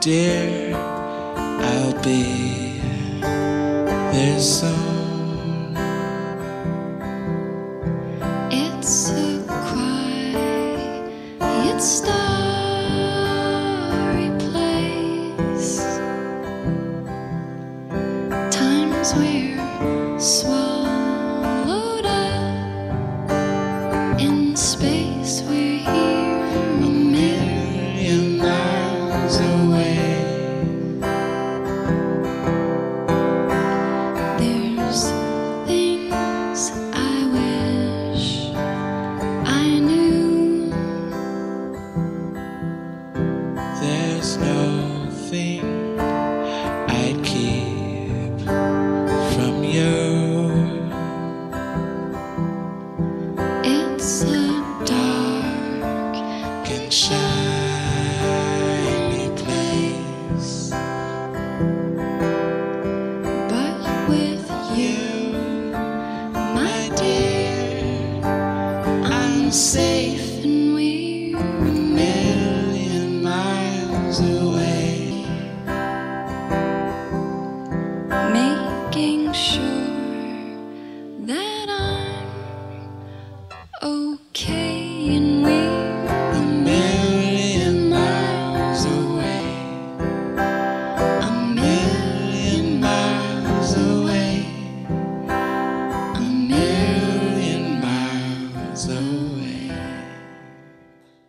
dear, I'll be there soon. It's a quiet, starry place. Times we're swallowed up in space. We're here There's things I wish But with you, my dear, I'm safe and we're a million miles away. Making sure that I'm okay. answer.